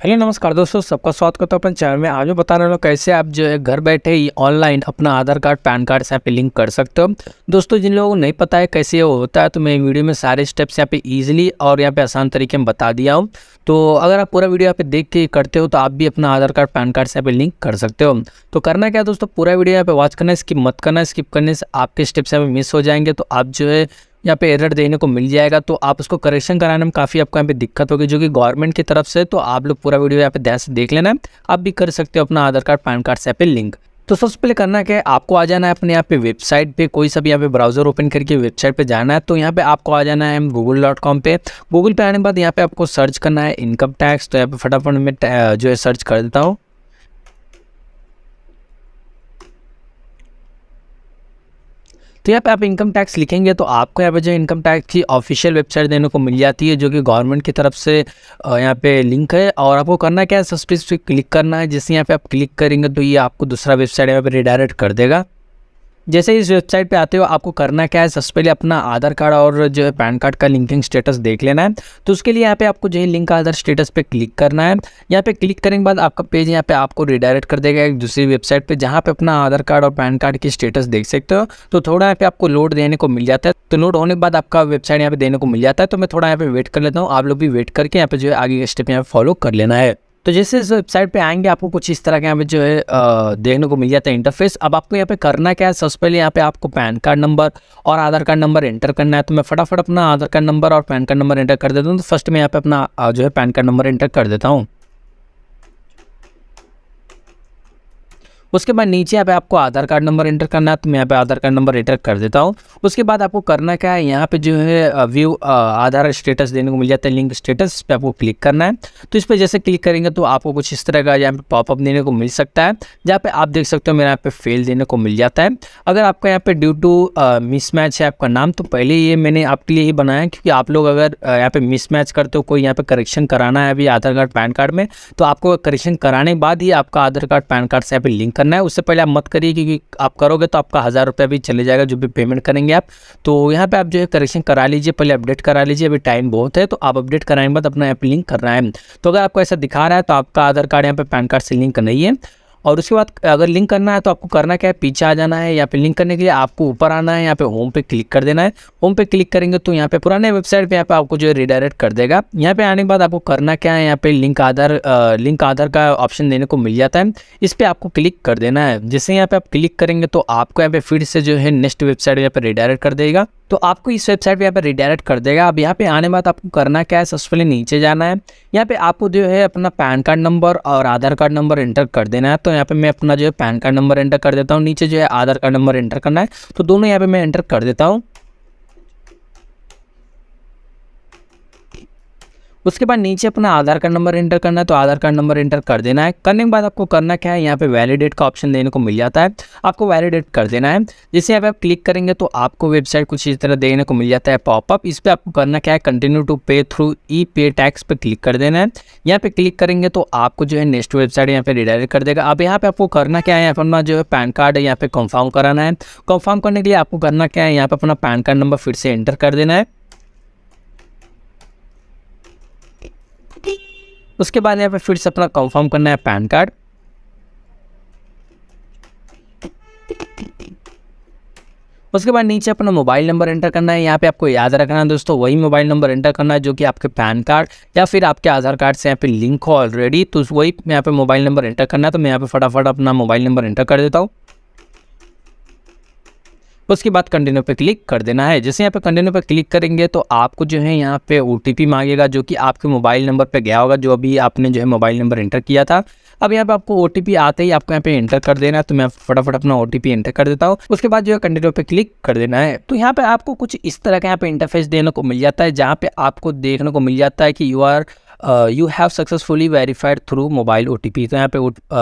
Hello, नमस्कार दोस्तों, सबका स्वागत करता हूँ अपन चैनल में। आज मैं बता रहा हूँ कैसे आप जो है घर बैठे ही ऑनलाइन अपना आधार कार्ड, पैन कार्ड से यहाँ पे लिंक कर सकते हो। दोस्तों, जिन लोगों को नहीं पता है कैसे ये होता है तो मैं वीडियो में सारे स्टेप्स यहाँ पे इजीली और यहाँ पे आसान तरीके में बता दिया हूँ। तो अगर आप पूरा वीडियो यहाँ पे देख के करते हो तो आप भी अपना आधार कार्ड, पैन कार्ड से यहाँ पे लिंक कर सकते हो। तो करना क्या दोस्तों, पूरा वीडियो यहाँ पे वॉच करना है स्किप मत करना स्किप करने से आपके स्टेप्स यहाँ पे मिस हो जाएँगे तो आप जो है यहाँ पे एरर देने को मिल जाएगा तो आप उसको करेक्शन कराने में काफ़ी आपको यहाँ पे दिक्कत होगी, जो कि गवर्नमेंट की तरफ़ से तो आप लोग पूरा वीडियो यहाँ पे ध्यान से देख लेना। आप भी कर सकते हो अपना आधार कार्ड, पैन कार्ड से यहाँ पे लिंक तो सबसे पहले करना क्या है, आपको आ जाना है अपने यहाँ पे वेबसाइट पे, कोई सा भी यहाँ पे ब्राउज़र ओपन करके वेबसाइट पे जाना है तो यहाँ पे आपको आ जाना है गूगल डॉट कॉम पे। गूगल पे आने के बाद यहाँ पे आपको सर्च करना है इनकम टैक्स तो यहाँ पे फटाफट में जो है सर्च कर देता हूँ। तो यहाँ पे आप इनकम टैक्स लिखेंगे तो आपको यहाँ पे जो इनकम टैक्स की ऑफिशियल वेबसाइट देने को मिल जाती है, जो कि गवर्नमेंट की तरफ़ से यहाँ पे लिंक है। और आपको करना क्या है सब्सक्रिप्स पे क्लिक करना है। जैसे यहाँ पे आप क्लिक करेंगे तो ये आपको दूसरा वेबसाइट यहाँ पे रिडायरेक्ट कर देगा। जैसे इस वेबसाइट पे आते हो, आपको करना क्या है? सबसे पहले अपना आधार कार्ड और जो है पैन कार्ड का लिंकिंग स्टेटस देख लेना है। तो उसके लिए यहाँ पे आपको जो है लिंक आधार स्टेटस पे क्लिक करना है। यहाँ पे क्लिक करने के बाद आपका पेज यहाँ पे आपको रिडायरेक्ट कर देगा एक दूसरी वेबसाइट पे, जहाँ पे अपना आधार कार्ड और पैन कार्ड की स्टेटस देख सकते हो। तो थोड़ा यहाँ पे आपको लोड देने को मिल जाता है। तो लोड होने के बाद आपका वेबसाइट यहाँ पे देने को मिल जाता है। तो मैं थोड़ा यहाँ पे वेट कर लेता हूँ। आप लोग भी वेट करके यहाँ पे जो है आगे स्टेप यहाँ पे फॉलो कर लेना है। तो जैसे इस वेबसाइट पे आएँगे, आपको कुछ इस तरह के यहाँ पे जो है देखने को मिल जाता है इंटरफेस अब आपको यहाँ पे करना क्या है? सबसे पहले यहाँ पे आपको पैन कार्ड नंबर और आधार कार्ड नंबर एंटर करना है। तो मैं फटाफट अपना आधार कार्ड नंबर और पैन कार्ड नंबर एंटर कर देता हूँ। तो फ़र्स्ट में यहाँ पे अपना जो है, पैन कार्ड नंबर एंटर कर देता हूँ। उसके बाद नीचे यहाँ पे आपको आधार कार्ड नंबर एंटर करना है तो मैं यहाँ पे आधार कार्ड नंबर एंटर कर देता हूँ। उसके बाद आपको करना क्या है, यहाँ पे जो है व्यू आधार स्टेटस देने को मिल जाता है, लिंक स्टेटस इस पर आपको क्लिक करना है। तो इस पर जैसे क्लिक करेंगे तो आपको कुछ इस तरह का यहाँ पे पॉपअप देने को मिल सकता है, जहाँ पे आप देख सकते हो मेरा यहाँ पे फेल देने को मिल जाता है। अगर आपका यहाँ पे ड्यू टू मिसमैच है आपका नाम तो पहले ये मैंने आपके लिए ही बनाया क्योंकि आप लोग अगर यहाँ पे मिसमैच करते हो, कोई यहाँ पे करेक्शन कराना है अभी आधार कार्ड, पैन कार्ड में तो आपको करेक्शन कराने के बाद ही आपका आधार कार्ड, पैन कार्ड से यहाँ पे लिंक करना है, उससे पहले आप मत करिए क्योंकि आप करोगे तो आपका हज़ार रुपये भी चले जाएगा जो भी पेमेंट करेंगे आप। तो यहाँ पे आप जो है करेक्शन करा लीजिए, पहले अपडेट करा लीजिए, अभी टाइम बहुत है तो आप अपडेट कराने के बाद अपना ऐप लिंक करना है। तो अगर आपको ऐसा दिखा रहा है तो आपका आधार कार्ड यहाँ पर पैन कार्ड से लिंक नहीं है। और उसके बाद अगर लिंक करना है तो आपको करना क्या है पीछे आ जाना है यहाँ फिर लिंक करने के लिए आपको ऊपर आना है यहाँ पे होम पे क्लिक कर देना है होम पे क्लिक करेंगे तो यहाँ पे पुराने वेबसाइट पे यहाँ पे आपको जो है रिडायरेक्ट कर देगा यहाँ पे आने के बाद आपको करना क्या है यहाँ पे लिंक आधार लिंक आधार का ऑप्शन देने को मिल जाता है इस पर आपको क्लिक कर देना है जैसे यहाँ पे आप क्लिक करेंगे तो आपको यहाँ पे फिर से जो है नेक्स्ट वेबसाइट यहाँ पे रिडायरेक्ट कर देगा तो आपको इस वेबसाइट पे यहाँ पे रिडायरेक्ट कर देगा अब यहाँ पे आने बाद आपको करना क्या है सबसे पहले नीचे जाना है यहाँ पे आपको जो है अपना पैन कार्ड नंबर और आधार कार्ड नंबर एंटर कर देना है तो यहाँ पे मैं अपना जो है पैन कार्ड नंबर एंटर कर देता हूँ, नीचे जो है आधार कार्ड नंबर एंटर करना है तो दोनों यहाँ पे मैं एंटर कर देता हूँ। उसके बाद नीचे अपना आधार कार्ड नंबर एंटर करना है तो आधार कार्ड नंबर एंटर कर देना है। करने के बाद आपको करना क्या है, यहाँ पे वैलिडेट का ऑप्शन देने को मिल जाता है। आपको वैलिडेट कर देना है। जैसे पे आप क्लिक करेंगे तो आपको वेबसाइट कुछ इस तरह देने को मिल जाता है पॉपअप इस पर आपको करना क्या है continue to pay through e pay tax पर क्लिक कर देना है। यहाँ पे क्लिक करेंगे तो आपको जो है नेक्स्ट वेबसाइट यहाँ पे रिडायरेक्ट कर देगा। अब यहाँ पे आपको करना क्या है, यहाँ पर अपना जो है पैन कार्ड यहाँ पे कंफर्म कराना है। कंफर्म करने के लिए आपको करना क्या है, यहाँ पे अपना पैन कार्ड नंबर फिर से एंटर कर देना है। उसके बाद यहाँ पे फिर से अपना कंफर्म करना है पैन कार्ड उसके बाद नीचे अपना मोबाइल नंबर एंटर करना है। यहाँ पे आपको याद रखना है दोस्तों, वही मोबाइल नंबर एंटर करना है जो कि आपके पैन कार्ड या फिर आपके आधार कार्ड से यहाँ पे लिंक हो ऑलरेडी तो वही यहाँ पे मोबाइल नंबर एंटर करना है। तो मैं यहाँ पे फटाफट अपना मोबाइल नंबर एंटर कर देता हूँ। उसके बाद कंटिन्यू पे क्लिक कर देना है। जैसे यहाँ पे कंटिन्यू पे क्लिक करेंगे तो आपको जो है यहाँ पे ओटीपी मांगेगा जो कि आपके मोबाइल नंबर पे गया होगा, जो अभी आपने जो है मोबाइल नंबर एंटर किया था। अब यहाँ पे आपको ओटीपी आते ही आपको यहाँ पे एंटर कर देना है तो मैं फटाफट अपना ओटीपी एंटर कर देता हूँ। उसके बाद जो है कंटिन्यू पे क्लिक कर देना है। तो यहाँ पे आपको कुछ इस तरह का यहाँ पे इंटरफेस देने को मिल जाता है, जहाँ पे आपको देखने को मिल जाता है कि you are you have successfully verified through mobile O T P तो यहाँ पे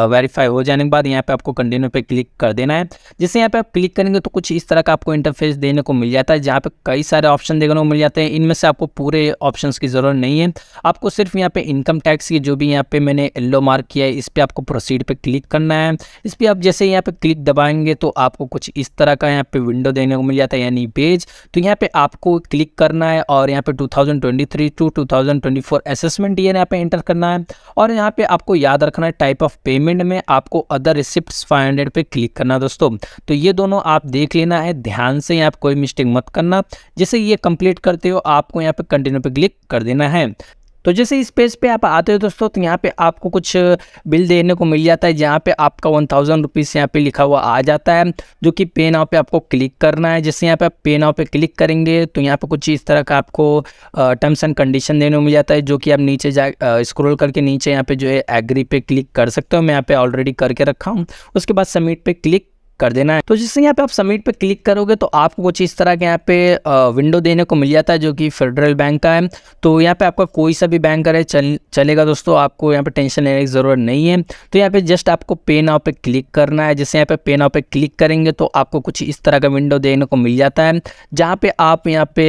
वेरीफाई हो जाने के बाद यहाँ पे आपको कंटिन्यू पे क्लिक कर देना है। जैसे यहाँ पे आप क्लिक करेंगे तो कुछ इस तरह का आपको इंटरफेस देने को मिल जाता है, जहाँ पे कई सारे ऑप्शन देखने को मिल जाते हैं। इनमें से आपको पूरे ऑप्शन की ज़रूरत नहीं है। आपको सिर्फ़ यहाँ पे इनकम टैक्स की जो भी यहाँ पे मैंने येल्लो मार्क किया है, इस पर आपको प्रोसीड पर क्लिक करना है। इस पर आप जैसे यहाँ पे क्लिक दबाएँगे तो आपको कुछ इस तरह का यहाँ पे विंडो देने को मिल जाता है, यानी पेज तो यहाँ पे आपको क्लिक करना है और यहाँ पे 2023 टू 2024 असेसमेंट पेमेंट ईयर यहाँ पे एंटर करना है और यहाँ पे आपको याद रखना है टाइप ऑफ़ पेमेंट में आपको अदर रिसिप्ट फाइव हंड्रेड पे क्लिक करना दोस्तों। तो ये दोनों आप देख लेना है, ध्यान से यहाँ कोई मिस्टेक मत करना। जैसे ये कंप्लीट करते हो, आपको यहाँ पे कंटिन्यू पे क्लिक कर देना है। तो जैसे इस पेज पे आप आते हो दोस्तों तो यहाँ पे आपको कुछ बिल देने को मिल जाता है, जहाँ पे आपका वन थाउज़ेंड रुपीज़ यहाँ पे लिखा हुआ आ जाता है, जो कि पे नाव पे आपको क्लिक करना है। जैसे यहाँ पे आप पे नाव पे क्लिक करेंगे तो यहाँ पे कुछ इस तरह का आपको टर्म्स एंड कंडीशन देने को मिल जाता है, जो कि आप नीचे जा स्क्रोल करके नीचे यहाँ पे जो है एग्री पे क्लिक कर सकते हो। मैं यहाँ पे ऑलरेडी करके रखा हूँ। उसके बाद सबमिट पे क्लिक कर देना है। तो जिससे यहाँ पे आप सबमिट पे क्लिक करोगे तो आपको कुछ इस तरह के यहाँ पे विंडो देने को मिल जाता है, जो कि फेडरल बैंक का है। तो यहाँ पे आपका कोई सा भी बैंक करे चल, चलेगा दोस्तों, आपको यहाँ पे टेंशन लेने की ज़रूरत नहीं है। तो यहाँ पे जस्ट आपको पे नाव पे क्लिक करना है। जैसे यहाँ पे पे नाव पे क्लिक करेंगे तो आपको कुछ इस तरह का विंडो देने को मिल जाता है। जहाँ पे आप यहाँ पे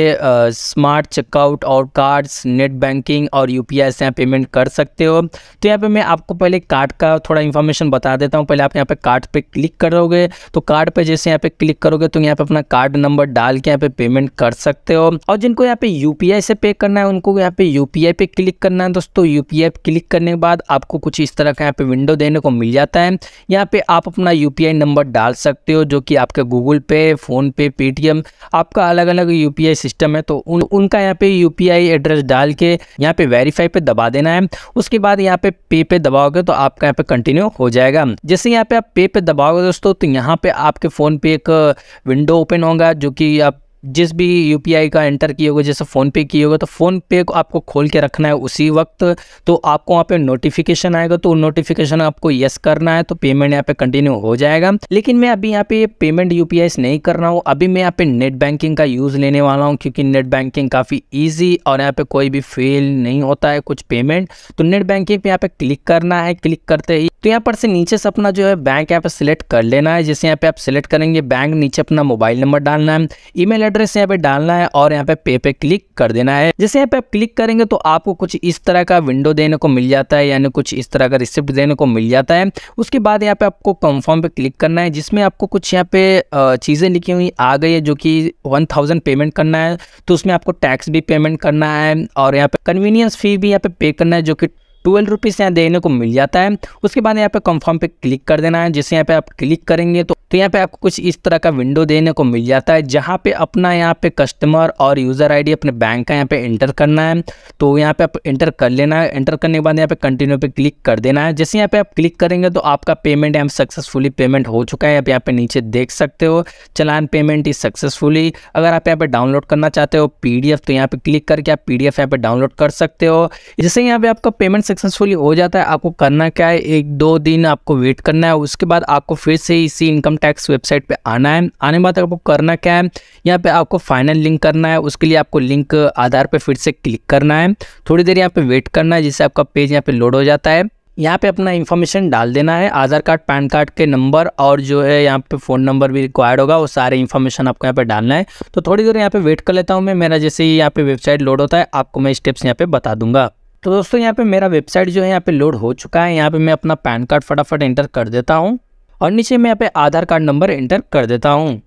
स्मार्ट चेकआउट और कार्ड्स नेट बैंकिंग और यू पी से यहाँ पेमेंट कर सकते हो। तो यहाँ पे मैं आपको पहले कार्ड का थोड़ा इन्फॉर्मेशन बता देता हूँ। पहले आप यहाँ पे कार्ड पे क्लिक करोगे। तो कार्ड पे जैसे यहाँ पे क्लिक करोगे तो यहाँ पे अपना कार्ड नंबर डाल के यहाँ पे पेमेंट कर सकते हो और जिनको यहाँ पे यूपीआई से पे करना है उनको यहाँ पे यूपीआई पे क्लिक करना है दोस्तों यूपीआई क्लिक करने के बाद आपको कुछ इस तरह का यहाँ पे विंडो देने को मिल जाता है यहाँ पे आप अपना यूपीआई नंबर डाल सकते हो जो कि आपके गूगल पे फ़ोन पे पेटीएम आपका अलग अलग यूपीआई सिस्टम है तो उन, उनका यहाँ पे यूपीआई एड्रेस डाल के यहाँ पे वेरीफाई पे दबा देना है उसके बाद यहाँ पे पे पे दबाओगे तो आपका यहाँ पे कंटिन्यू हो जाएगा जैसे यहाँ पे आप पे पे दबाओगे दोस्तों तो यहाँ पे आपके फ़ोन पे एक विंडो ओपन होगा जो कि आप जिस भी यूपीआई का एंटर किए होगा जैसे फ़ोन पे किए होगा तो फ़ोन पे को आपको खोल के रखना है उसी वक्त। तो आपको वहाँ पे नोटिफिकेशन आएगा तो नोटिफिकेशन आपको यस करना है तो पेमेंट यहाँ पे कंटिन्यू हो जाएगा। लेकिन मैं अभी यहाँ पे पेमेंट यू नहीं कर रहा हूँ। अभी मैं यहाँ पे नेट बैंकिंग का यूज़ लेने वाला हूँ, क्योंकि नेट बैंकिंग काफ़ी ईजी और यहाँ पे कोई भी फेल नहीं होता है कुछ पेमेंट तो नेट बैंकिंग पे यहाँ पे क्लिक करना है क्लिक करते ही। तो यहाँ पर से नीचे से अपना जो है बैंक यहाँ पर सिलेक्ट कर लेना है। जैसे यहाँ पे आप सिलेक्ट करेंगे बैंक नीचे अपना मोबाइल नंबर डालना है। ईमेल एड्रेस यहाँ पे डालना है और यहाँ पे पे पे क्लिक कर देना है। जैसे यहाँ पे आप क्लिक करेंगे तो आपको कुछ इस तरह का विंडो देने को मिल जाता है, यानी कुछ इस तरह का रिसिप्ट देने को मिल जाता है। उसके बाद यहाँ पे आपको कंफर्म पे क्लिक करना है, जिसमें आपको कुछ यहाँ पे चीज़ें लिखी हुई आ गई है जो कि वन पेमेंट करना है। तो उसमें आपको टैक्स भी पेमेंट करना है और यहाँ पे कन्वीनियंस फ़ी भी यहाँ पे पे करना है जो कि ट्वेल्व रुपीज़ यहाँ देने को मिल जाता है उसके बाद यहाँ पे कंफर्म पे क्लिक कर देना है जैसे यहाँ पे आप क्लिक करेंगे तो तो यहाँ पे आपको कुछ इस तरह का विंडो देने को मिल जाता है जहाँ पे अपना यहाँ पे कस्टमर और यूज़र आईडी अपने बैंक का यहाँ पे एंटर करना है तो यहाँ पे आप एंटर कर लेना है एंटर करने के बाद यहाँ पे कंटिन्यू पे क्लिक कर देना है जैसे यहाँ पे आप क्लिक करेंगे तो आपका पेमेंट यहाँ सक्सेसफुली पेमेंट हो चुका है आप यहाँ पे नीचे देख सकते हो चलान पेमेंट इज़ सक्सेसफुली अगर आप यहाँ पे डाउनलोड करना चाहते हो पीडीएफ तो यहाँ पे क्लिक करके आप पी डी यहाँ पे डाउनलोड कर सकते हो जैसे यहाँ पे आपका पेमेंट सक्सेसफुली हो जाता है, आपको करना क्या है, एक दो दिन आपको वेट करना है, उसके बाद आपको फिर से इसी इनकम टैक्स वेबसाइट पे आना है। आने के बाद आपको करना क्या है, यहाँ पे आपको फाइनल लिंक करना है, उसके लिए आपको लिंक आधार पे फिर से क्लिक करना है। थोड़ी देर यहाँ पे वेट करना है, जिससे आपका पेज यहाँ पे लोड हो जाता है। यहाँ पे अपना इन्फॉर्मेशन डाल देना है, आधार कार्ड, पैन कार्ड के नंबर और जो है यहाँ पे फ़ोन नंबर भी रिक्वायर्ड होगा, वो सारे इन्फॉर्मेशन आपको यहाँ पे डालना है। तो थोड़ी देर यहाँ पे वेट कर लेता हूँ मैं, मेरा जैसे ही यहाँ पे वेबसाइट लोड होता है, आपको मैं स्टेप्स यहाँ पे बता दूँगा। तो दोस्तों, यहाँ पे मेरा वेबसाइट जो है, यहाँ पे लोड हो चुका है। यहाँ पे मैं अपना पैन कार्ड फटाफट एंटर कर देता हूँ और नीचे मैं यहाँ पे आधार कार्ड नंबर एंटर कर देता हूँ।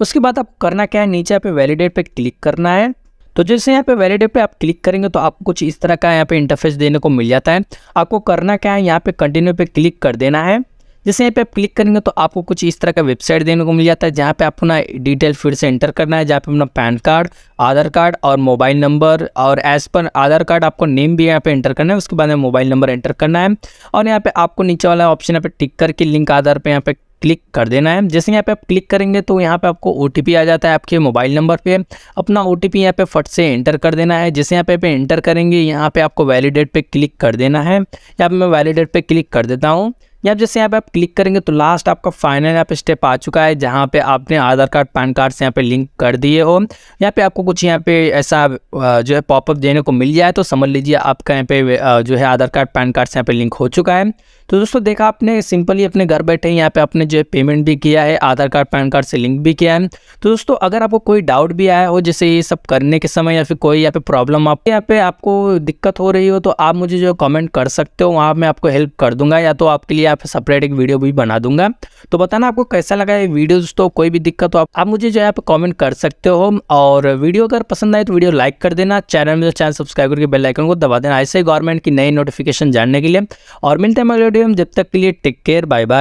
उसके बाद आप करना क्या है? नीचे यहाँ पे वैलिडेट पे क्लिक करना है। तो जैसे यहाँ पे वैलिडेट पे आप क्लिक करेंगे तो आपको कुछ इस तरह का यहाँ पे इंटरफेस देने को मिल जाता है। आपको करना क्या है? यहाँ पे कंटिन्यू पे क्लिक कर देना है। जैसे यहाँ पे आप क्लिक करेंगे तो आपको कुछ इस तरह का वेबसाइट देने को मिल जाता है, जहाँ पे आप अपना डिटेल फिर से एंटर करना है, जहाँ पे अपना पैन कार्ड आधार कार्ड और मोबाइल नंबर और एज पर आधार कार्ड आपको नेम भी यहाँ पे एंटर करना है, उसके बाद में मोबाइल नंबर एंटर करना है। और यहाँ पे आपको नीचे वाला ऑप्शन यहाँ पे टिक करके लिंक आधार पर यहाँ पे क्लिक कर देना है जैसे यहाँ पे आप क्लिक करेंगे तो यहाँ पे आपको ओटीपी आ जाता है आपके मोबाइल नंबर पे अपना ओ टी यहाँ पे फट से एंटर कर देना है जैसे यहाँ पे पे एंटर करेंगे यहाँ पे आपको वैलिडेट पे क्लिक कर देना है यहाँ पे मैं वैलिडेट पे क्लिक कर देता हूँ या जैसे यहाँ पे आप क्लिक करेंगे तो लास्ट आपका फाइनल यहाँ पे स्टेप आ चुका है जहाँ पे आपने आधार कार्ड पैन कार्ड से यहाँ पे लिंक कर दिए हो यहाँ पे आपको कुछ यहाँ पे ऐसा जो है पॉपअप देने को मिल जाए तो समझ लीजिए आपका यहाँ पे जो है आधार कार्ड पैन कार्ड से यहाँ पे लिंक हो चुका है तो दोस्तों, देखा आपने, सिंपली अपने घर बैठे यहाँ पे आपने जो है पेमेंट भी किया है, आधार कार्ड, पैन कार्ड से लिंक भी किया है। तो दोस्तों, अगर आपको कोई डाउट भी आया हो, जैसे ये सब करने के समय या फिर कोई यहाँ पे प्रॉब्लम आप, यहाँ पे आपको दिक्कत हो रही हो तो आप मुझे जो कमेंट कर सकते हो, वहाँ मैं आपको हेल्प कर दूँगा, या तो आपके लिए आप सेपरेट एक वीडियो भी बना दूँगा। तो बताना आपको कैसा लगा ये वीडियो दोस्तों, कोई भी दिक्कत हो, आप मुझे जो है पे कॉमेंट कर सकते हो। और वीडियो अगर पसंद आए तो वीडियो लाइक कर देना चैनल में चैनल सब्सक्राइब करके बेल आइकन को दबा देना, ऐसे गवर्नमेंट की नई नोटिफिकेशन जानने के लिए। और मिलते हैं अगले वीडियो में जब तक के लिए टेक केयर बाय बाय